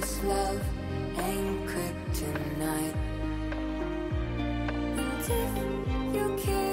this love ain't kryptonite. And if you care.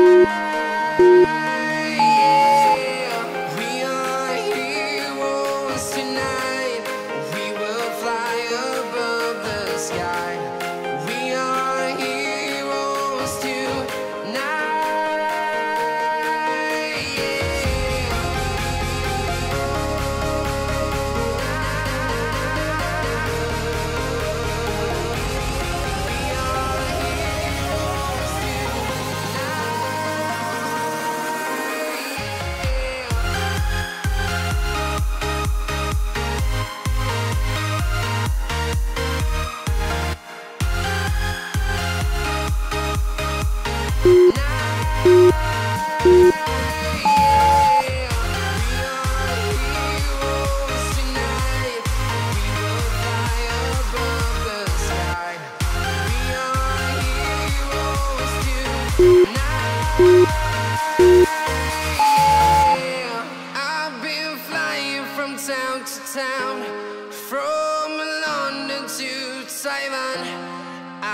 Música